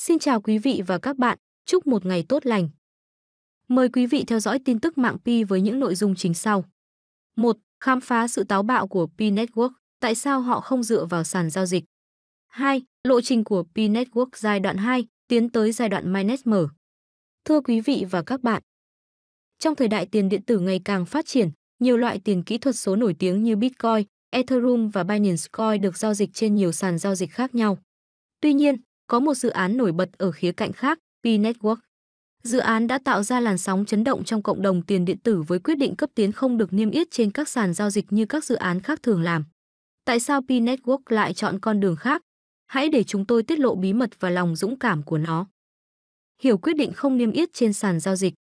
Xin chào quý vị và các bạn, chúc một ngày tốt lành. Mời quý vị theo dõi tin tức mạng Pi với những nội dung chính sau. 1. Khám phá sự táo bạo của Pi Network, tại sao họ không dựa vào sàn giao dịch. 2. Lộ trình của Pi Network giai đoạn 2, tiến tới giai đoạn Mainnet mở. Thưa quý vị và các bạn, trong thời đại tiền điện tử ngày càng phát triển, nhiều loại tiền kỹ thuật số nổi tiếng như Bitcoin, Ethereum và Binance Coin được giao dịch trên nhiều sàn giao dịch khác nhau. Tuy nhiên, có một dự án nổi bật ở khía cạnh khác, Pi Network. Dự án đã tạo ra làn sóng chấn động trong cộng đồng tiền điện tử với quyết định cấp tiến không được niêm yết trên các sàn giao dịch như các dự án khác thường làm. Tại sao Pi Network lại chọn con đường khác? Hãy để chúng tôi tiết lộ bí mật và lòng dũng cảm của nó. Hiểu quyết định không niêm yết trên sàn giao dịch.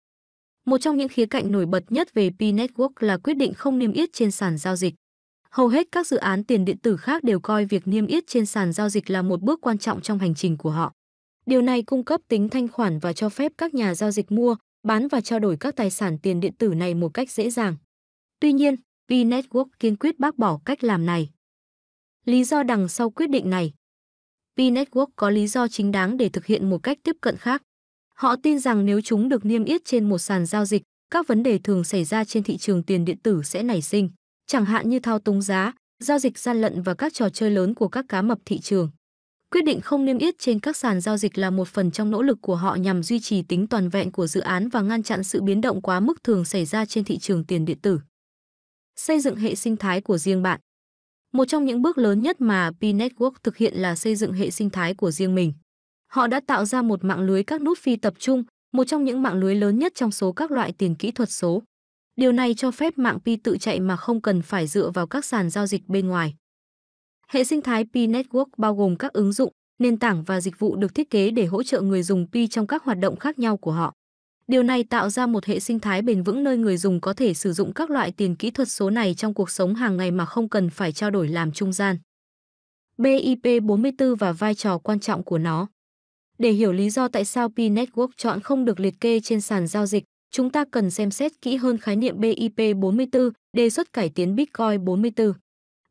Một trong những khía cạnh nổi bật nhất về Pi Network là quyết định không niêm yết trên sàn giao dịch. Hầu hết các dự án tiền điện tử khác đều coi việc niêm yết trên sàn giao dịch là một bước quan trọng trong hành trình của họ. Điều này cung cấp tính thanh khoản và cho phép các nhà giao dịch mua, bán và trao đổi các tài sản tiền điện tử này một cách dễ dàng. Tuy nhiên, V-Network kiên quyết bác bỏ cách làm này. Lý do đằng sau quyết định này V-Network có lý do chính đáng để thực hiện một cách tiếp cận khác. Họ tin rằng nếu chúng được niêm yết trên một sàn giao dịch, các vấn đề thường xảy ra trên thị trường tiền điện tử sẽ nảy sinh chẳng hạn như thao túng giá, giao dịch gian lận và các trò chơi lớn của các cá mập thị trường. Quyết định không niêm yết trên các sàn giao dịch là một phần trong nỗ lực của họ nhằm duy trì tính toàn vẹn của dự án và ngăn chặn sự biến động quá mức thường xảy ra trên thị trường tiền điện tử. Xây dựng hệ sinh thái của riêng bạn. Một trong những bước lớn nhất mà P Network thực hiện là xây dựng hệ sinh thái của riêng mình. Họ đã tạo ra một mạng lưới các nút phi tập trung, một trong những mạng lưới lớn nhất trong số các loại tiền kỹ thuật số. Điều này cho phép mạng Pi tự chạy mà không cần phải dựa vào các sàn giao dịch bên ngoài. Hệ sinh thái Pi Network bao gồm các ứng dụng, nền tảng và dịch vụ được thiết kế để hỗ trợ người dùng Pi trong các hoạt động khác nhau của họ. Điều này tạo ra một hệ sinh thái bền vững nơi người dùng có thể sử dụng các loại tiền kỹ thuật số này trong cuộc sống hàng ngày mà không cần phải trao đổi làm trung gian. BIP44 và vai trò quan trọng của nó. Để hiểu lý do tại sao Pi Network chọn không được liệt kê trên sàn giao dịch, chúng ta cần xem xét kỹ hơn khái niệm BIP44, đề xuất cải tiến Bitcoin 44.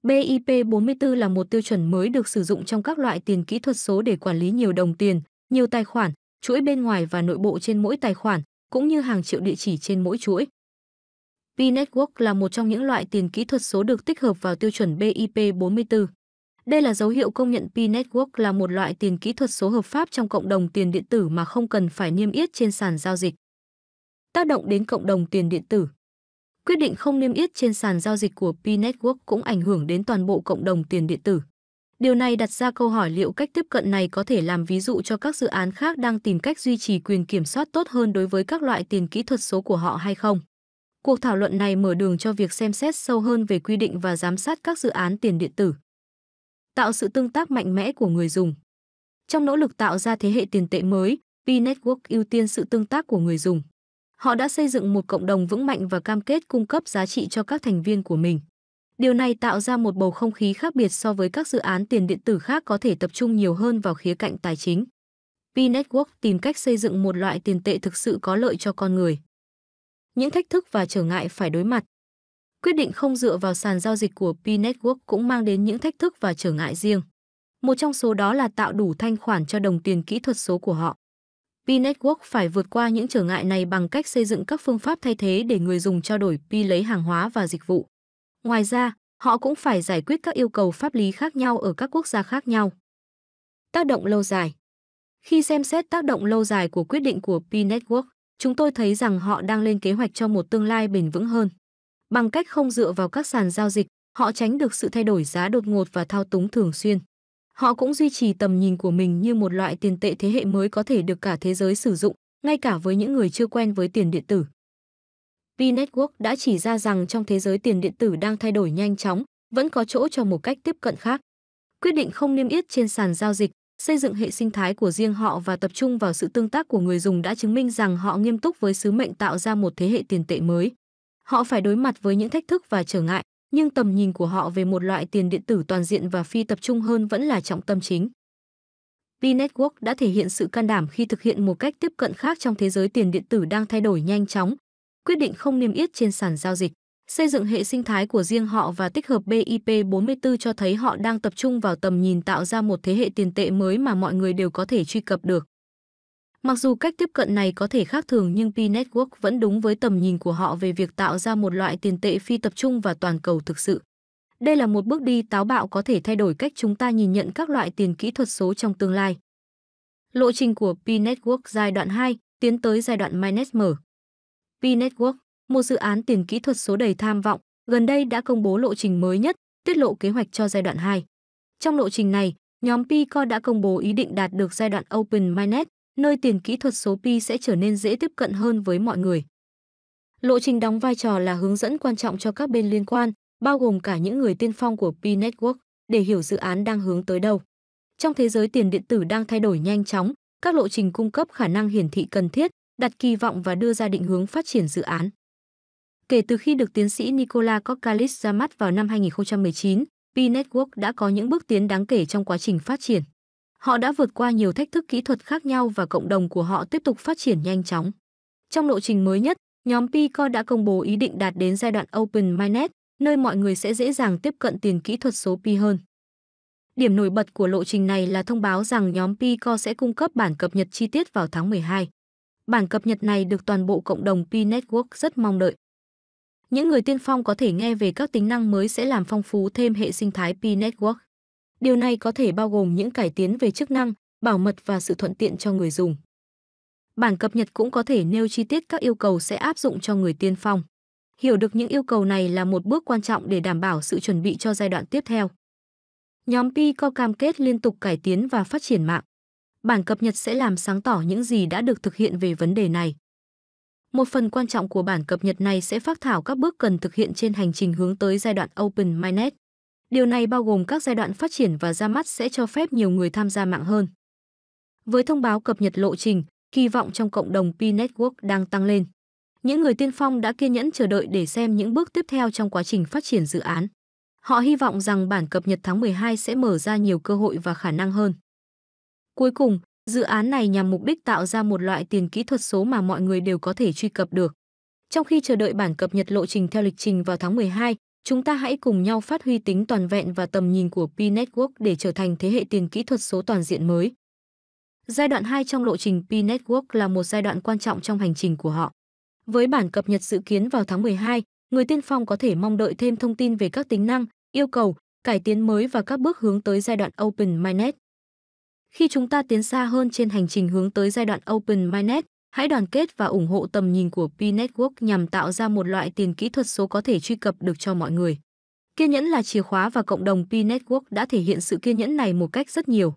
BIP44 là một tiêu chuẩn mới được sử dụng trong các loại tiền kỹ thuật số để quản lý nhiều đồng tiền, nhiều tài khoản, chuỗi bên ngoài và nội bộ trên mỗi tài khoản, cũng như hàng triệu địa chỉ trên mỗi chuỗi. P-Network là một trong những loại tiền kỹ thuật số được tích hợp vào tiêu chuẩn BIP44. Đây là dấu hiệu công nhận P-Network là một loại tiền kỹ thuật số hợp pháp trong cộng đồng tiền điện tử mà không cần phải niêm yết trên sàn giao dịch tác động đến cộng đồng tiền điện tử. Quyết định không niêm yết trên sàn giao dịch của P-Network cũng ảnh hưởng đến toàn bộ cộng đồng tiền điện tử. Điều này đặt ra câu hỏi liệu cách tiếp cận này có thể làm ví dụ cho các dự án khác đang tìm cách duy trì quyền kiểm soát tốt hơn đối với các loại tiền kỹ thuật số của họ hay không. Cuộc thảo luận này mở đường cho việc xem xét sâu hơn về quy định và giám sát các dự án tiền điện tử. Tạo sự tương tác mạnh mẽ của người dùng. Trong nỗ lực tạo ra thế hệ tiền tệ mới, P-Network ưu tiên sự tương tác của người dùng. Họ đã xây dựng một cộng đồng vững mạnh và cam kết cung cấp giá trị cho các thành viên của mình. Điều này tạo ra một bầu không khí khác biệt so với các dự án tiền điện tử khác có thể tập trung nhiều hơn vào khía cạnh tài chính. P-Network tìm cách xây dựng một loại tiền tệ thực sự có lợi cho con người. Những thách thức và trở ngại phải đối mặt. Quyết định không dựa vào sàn giao dịch của P-Network cũng mang đến những thách thức và trở ngại riêng. Một trong số đó là tạo đủ thanh khoản cho đồng tiền kỹ thuật số của họ. P-Network phải vượt qua những trở ngại này bằng cách xây dựng các phương pháp thay thế để người dùng trao đổi Pi lấy hàng hóa và dịch vụ. Ngoài ra, họ cũng phải giải quyết các yêu cầu pháp lý khác nhau ở các quốc gia khác nhau. Tác động lâu dài Khi xem xét tác động lâu dài của quyết định của P-Network, chúng tôi thấy rằng họ đang lên kế hoạch cho một tương lai bền vững hơn. Bằng cách không dựa vào các sàn giao dịch, họ tránh được sự thay đổi giá đột ngột và thao túng thường xuyên. Họ cũng duy trì tầm nhìn của mình như một loại tiền tệ thế hệ mới có thể được cả thế giới sử dụng, ngay cả với những người chưa quen với tiền điện tử. P-Network đã chỉ ra rằng trong thế giới tiền điện tử đang thay đổi nhanh chóng, vẫn có chỗ cho một cách tiếp cận khác. Quyết định không niêm yết trên sàn giao dịch, xây dựng hệ sinh thái của riêng họ và tập trung vào sự tương tác của người dùng đã chứng minh rằng họ nghiêm túc với sứ mệnh tạo ra một thế hệ tiền tệ mới. Họ phải đối mặt với những thách thức và trở ngại, nhưng tầm nhìn của họ về một loại tiền điện tử toàn diện và phi tập trung hơn vẫn là trọng tâm chính. P-Network đã thể hiện sự can đảm khi thực hiện một cách tiếp cận khác trong thế giới tiền điện tử đang thay đổi nhanh chóng, quyết định không niêm yết trên sàn giao dịch, xây dựng hệ sinh thái của riêng họ và tích hợp BIP44 cho thấy họ đang tập trung vào tầm nhìn tạo ra một thế hệ tiền tệ mới mà mọi người đều có thể truy cập được. Mặc dù cách tiếp cận này có thể khác thường nhưng P Network vẫn đúng với tầm nhìn của họ về việc tạo ra một loại tiền tệ phi tập trung và toàn cầu thực sự. Đây là một bước đi táo bạo có thể thay đổi cách chúng ta nhìn nhận các loại tiền kỹ thuật số trong tương lai. Lộ trình của P Network giai đoạn 2 tiến tới giai đoạn Mainnet mở. P Network, một dự án tiền kỹ thuật số đầy tham vọng, gần đây đã công bố lộ trình mới nhất, tiết lộ kế hoạch cho giai đoạn 2. Trong lộ trình này, nhóm Pico đã công bố ý định đạt được giai đoạn Open Mainnet, nơi tiền kỹ thuật số Pi sẽ trở nên dễ tiếp cận hơn với mọi người. Lộ trình đóng vai trò là hướng dẫn quan trọng cho các bên liên quan, bao gồm cả những người tiên phong của Pi Network, để hiểu dự án đang hướng tới đâu. Trong thế giới tiền điện tử đang thay đổi nhanh chóng, các lộ trình cung cấp khả năng hiển thị cần thiết, đặt kỳ vọng và đưa ra định hướng phát triển dự án. Kể từ khi được tiến sĩ Nicola Kokkalis ra mắt vào năm 2019, Pi Network đã có những bước tiến đáng kể trong quá trình phát triển. Họ đã vượt qua nhiều thách thức kỹ thuật khác nhau và cộng đồng của họ tiếp tục phát triển nhanh chóng. Trong lộ trình mới nhất, nhóm Pico đã công bố ý định đạt đến giai đoạn Open Mainnet, nơi mọi người sẽ dễ dàng tiếp cận tiền kỹ thuật số Pi hơn. Điểm nổi bật của lộ trình này là thông báo rằng nhóm Pico sẽ cung cấp bản cập nhật chi tiết vào tháng 12. Bản cập nhật này được toàn bộ cộng đồng Pi Network rất mong đợi. Những người tiên phong có thể nghe về các tính năng mới sẽ làm phong phú thêm hệ sinh thái Pi Network. Điều này có thể bao gồm những cải tiến về chức năng, bảo mật và sự thuận tiện cho người dùng. Bản cập nhật cũng có thể nêu chi tiết các yêu cầu sẽ áp dụng cho người tiên phong. Hiểu được những yêu cầu này là một bước quan trọng để đảm bảo sự chuẩn bị cho giai đoạn tiếp theo. Nhóm Pi cam kết liên tục cải tiến và phát triển mạng. Bản cập nhật sẽ làm sáng tỏ những gì đã được thực hiện về vấn đề này. Một phần quan trọng của bản cập nhật này sẽ phát thảo các bước cần thực hiện trên hành trình hướng tới giai đoạn Open Mainnet. Điều này bao gồm các giai đoạn phát triển và ra mắt sẽ cho phép nhiều người tham gia mạng hơn. Với thông báo cập nhật lộ trình, kỳ vọng trong cộng đồng Pi Network đang tăng lên. Những người tiên phong đã kiên nhẫn chờ đợi để xem những bước tiếp theo trong quá trình phát triển dự án. Họ hy vọng rằng bản cập nhật tháng 12 sẽ mở ra nhiều cơ hội và khả năng hơn. Cuối cùng, dự án này nhằm mục đích tạo ra một loại tiền kỹ thuật số mà mọi người đều có thể truy cập được. Trong khi chờ đợi bản cập nhật lộ trình theo lịch trình vào tháng 12, chúng ta hãy cùng nhau phát huy tính toàn vẹn và tầm nhìn của Pi Network để trở thành thế hệ tiền kỹ thuật số toàn diện mới. Giai đoạn 2 trong lộ trình Pi Network là một giai đoạn quan trọng trong hành trình của họ. Với bản cập nhật dự kiến vào tháng 12, người tiên phong có thể mong đợi thêm thông tin về các tính năng, yêu cầu, cải tiến mới và các bước hướng tới giai đoạn Open Mainnet. Khi chúng ta tiến xa hơn trên hành trình hướng tới giai đoạn Open Mainnet, hãy đoàn kết và ủng hộ tầm nhìn của Pi Network nhằm tạo ra một loại tiền kỹ thuật số có thể truy cập được cho mọi người. Kiên nhẫn là chìa khóa và cộng đồng Pi Network đã thể hiện sự kiên nhẫn này một cách rất nhiều.